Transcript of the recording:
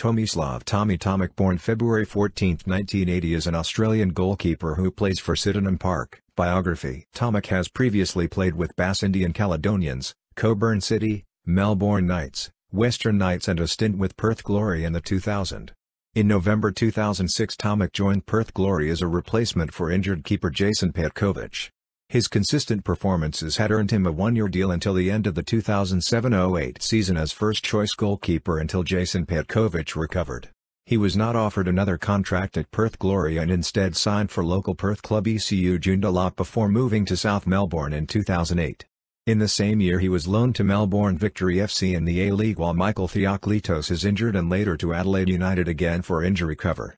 Tomislav Tommi Tomich born February 14, 1980 is an Australian goalkeeper who plays for Sydenham Park. Biography Tomich has previously played with Bass Indian Caledonians, Coburn City, Melbourne Knights, Western Knights and a stint with Perth Glory in the 2000. In November 2006 Tomich joined Perth Glory as a replacement for injured keeper Jason Petkovic. His consistent performances had earned him a one-year deal until the end of the 2007-08 season as first-choice goalkeeper until Jason Petkovic recovered. He was not offered another contract at Perth Glory and instead signed for local Perth club ECU Joondalup before moving to South Melbourne in 2008. In the same year he was loaned to Melbourne Victory FC in the A-League while Michael Theoklitos is injured and later to Adelaide United again for injury cover.